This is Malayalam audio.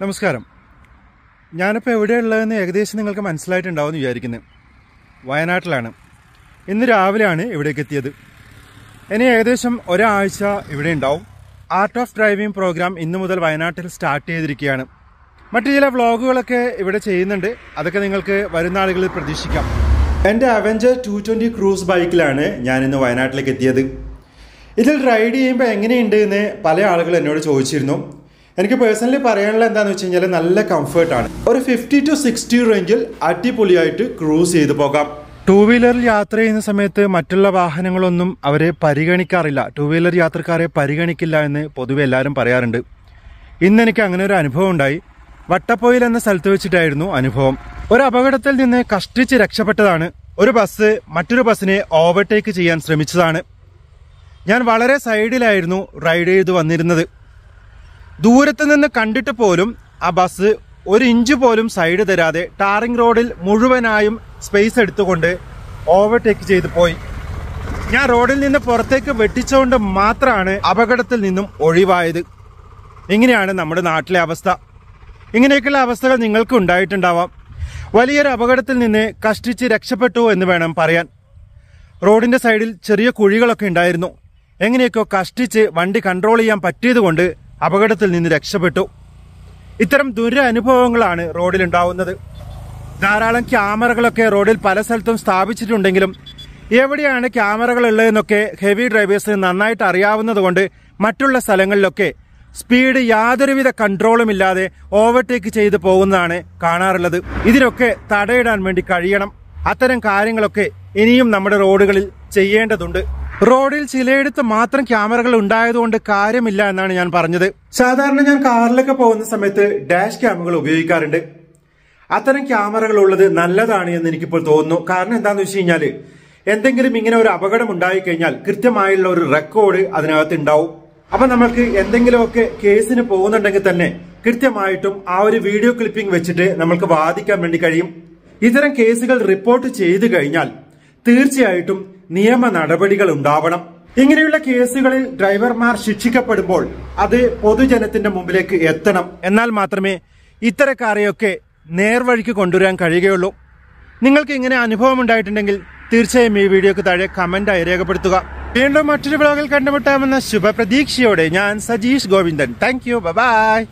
നമസ്കാരം. ഞാനിപ്പോൾ എവിടെയുള്ളതെന്ന് ഏകദേശം നിങ്ങൾക്ക് മനസ്സിലായിട്ടുണ്ടാവുമെന്ന് വിചാരിക്കുന്നത് വയനാട്ടിലാണ്. ഇന്ന് രാവിലെയാണ് ഇവിടേക്ക് എത്തിയത്. ഇനി ഏകദേശം ഒരാഴ്ച ഇവിടെ ഉണ്ടാവും. ആർട്ട് ഓഫ് ഡ്രൈവിംഗ് പ്രോഗ്രാം ഇന്നു മുതൽ വയനാട്ടിൽ സ്റ്റാർട്ട് ചെയ്തിരിക്കുകയാണ്. മറ്റു ചില വ്ളോഗുകളൊക്കെ ഇവിടെ ചെയ്യുന്നുണ്ട്. അതൊക്കെ നിങ്ങൾക്ക് വരുന്ന ആളുകളിൽ പ്രതീക്ഷിക്കാം. എന്റെ അവഞ്ചർ ടു ട്വന്റി ക്രൂസ് ബൈക്കിലാണ് ഞാൻ ഇന്ന് വയനാട്ടിലേക്ക് എത്തിയത്. ഇതിൽ റൈഡ് ചെയ്യുമ്പോൾ എങ്ങനെയുണ്ട് എന്ന് പല ആളുകൾ എന്നോട് ചോദിച്ചിരുന്നു. എനിക്ക് പേഴ്സണലി പറയാനുള്ള എന്താണെന്ന് വെച്ച് കഴിഞ്ഞാൽ നല്ല കംഫർട്ടാണ് ഒരു ഫിഫ്റ്റി ടു സിക്സ്റ്റി റേഞ്ചിൽ അടിപൊളിയായിട്ട് ക്രൂസ് ചെയ്ത് പോകാം. ടൂ വീലറിൽ യാത്ര ചെയ്യുന്ന സമയത്ത് മറ്റുള്ള വാഹനങ്ങളൊന്നും അവരെ പരിഗണിക്കാറില്ല. ടൂ വീലർ യാത്രക്കാരെ പരിഗണിക്കില്ല എന്ന് പൊതുവെ എല്ലാവരും പറയാറുണ്ട്. ഇന്ന് എനിക്ക് അങ്ങനെ ഒരു അനുഭവം ഉണ്ടായി. വട്ടപ്പൊയിൽ എന്ന സ്ഥലത്ത് വെച്ചിട്ടായിരുന്നു അനുഭവം. ഒരു അപകടത്തിൽ നിന്ന് കഷ്ടിച്ച് രക്ഷപ്പെട്ടതാണ്. ഒരു ബസ് മറ്റൊരു ബസ്സിനെ ഓവർടേക്ക് ചെയ്യാൻ ശ്രമിച്ചതാണ്. ഞാൻ വളരെ സൈഡിലായിരുന്നു റൈഡ് ചെയ്ത് വന്നിരുന്നത്. ദൂരത്ത് നിന്ന് കണ്ടിട്ട് പോലും ആ ബസ് ഒരു ഇഞ്ച് പോലും സൈഡ് തരാതെ ടാറിംഗ് റോഡിൽ മുഴുവനായും സ്പേസ് എടുത്തുകൊണ്ട് ഓവർടേക്ക് ചെയ്തു പോയി. ഞാൻ റോഡിൽ നിന്ന് പുറത്തേക്ക് വെട്ടിച്ചുകൊണ്ട് മാത്രമാണ് അപകടത്തിൽ നിന്നും ഒഴിവായത്. ഇങ്ങനെയാണ് നമ്മുടെ നാട്ടിലെ അവസ്ഥ. ഇങ്ങനെയൊക്കെയുള്ള അവസ്ഥകൾ നിങ്ങൾക്ക് ഉണ്ടായിട്ടുണ്ടാവാം. വലിയൊരു അപകടത്തിൽ നിന്ന് കഷ്ടിച്ച് രക്ഷപ്പെട്ടു എന്ന് വേണം പറയാൻ. റോഡിന്റെ സൈഡിൽ ചെറിയ കുഴികളൊക്കെ ഉണ്ടായിരുന്നു. എങ്ങനെയൊക്കെയോ കഷ്ടിച്ച് വണ്ടി കൺട്രോൾ ചെയ്യാൻ പറ്റിയതുകൊണ്ട് അപകടത്തിൽ നിന്ന് രക്ഷപ്പെട്ടു. ഇത്തരം ദുരനുഭവങ്ങളാണ് റോഡിൽ ഉണ്ടാവുന്നത് ധാരാളം ക്യാമറകളൊക്കെ റോഡിൽ പല സ്ഥലത്തും സ്ഥാപിച്ചിട്ടുണ്ടെങ്കിലും എവിടെയാണ് ക്യാമറകൾ ഉള്ളതെന്നൊക്കെ ഹെവി ഡ്രൈവേഴ്സിന് നന്നായിട്ട് അറിയാവുന്നതുകൊണ്ട് മറ്റുള്ള സ്ഥലങ്ങളിലൊക്കെ സ്പീഡ് യാതൊരുവിധ കൺട്രോളും ഇല്ലാതെ ഓവർടേക്ക് ചെയ്ത് പോകുന്നതാണ് കാണാറുള്ളത്. ഇതിനൊക്കെ തടയിടാൻ വേണ്ടി കഴിയണം. അത്തരം കാര്യങ്ങളൊക്കെ ഇനിയും നമ്മുടെ റോഡുകളിൽ ചെയ്യേണ്ടതുണ്ട്. റോഡിൽ ചിലയിടത്ത് മാത്രം ക്യാമറകൾ ഉണ്ടായതുകൊണ്ട് കാര്യമില്ല എന്നാണ് ഞാൻ പറഞ്ഞത്. സാധാരണ ഞാൻ കാറിലൊക്കെ പോകുന്ന സമയത്ത് ഡാഷ് ക്യാമുകൾ ഉപയോഗിക്കാറുണ്ട്. അത്തരം ക്യാമറകൾ ഉള്ളത് നല്ലതാണ് എന്ന് എനിക്കിപ്പോൾ തോന്നുന്നു. കാരണം എന്താന്ന് വെച്ച് കഴിഞ്ഞാൽ എന്തെങ്കിലും ഇങ്ങനെ ഒരു അപകടം ഉണ്ടായി കഴിഞ്ഞാൽ കൃത്യമായുള്ള ഒരു റെക്കോർഡ് അതിനകത്ത് ഉണ്ടാവും. അപ്പൊ നമ്മൾക്ക് എന്തെങ്കിലുമൊക്കെ കേസിന് പോകുന്നുണ്ടെങ്കിൽ തന്നെ കൃത്യമായിട്ടും ആ ഒരു വീഡിയോ ക്ലിപ്പിംഗ് വെച്ചിട്ട് നമ്മൾക്ക് വാദിക്കാൻ വേണ്ടി കഴിയും. ഇത്തരം കേസുകൾ റിപ്പോർട്ട് ചെയ്തു കഴിഞ്ഞാൽ തീർച്ചയായിട്ടും നിയമ നടപടികൾ ഉണ്ടാവണം. ഇങ്ങനെയുള്ള കേസുകളിൽ ഡ്രൈവർമാർ ശിക്ഷിക്കപ്പെടുമ്പോൾ അത് പൊതുജനത്തിന്റെ മുമ്പിലേക്ക് എത്തണം. എന്നാൽ മാത്രമേ ഇത്തരക്കാരെയൊക്കെ നേർവഴിക്ക് കൊണ്ടുവരാൻ കഴിയുകയുള്ളൂ. നിങ്ങൾക്ക് ഇങ്ങനെ അനുഭവം ഉണ്ടായിട്ടുണ്ടെങ്കിൽ തീർച്ചയായും ഈ വീഡിയോക്ക് താഴെ കമന്റായി രേഖപ്പെടുത്തുക. വീണ്ടും മറ്റൊരു ബ്ലോഗിൽ കണ്ടുമുട്ടാമെന്ന ശുഭപ്രതീക്ഷയോടെ ഞാൻ Sajeesh Govindan. Thank you. Bye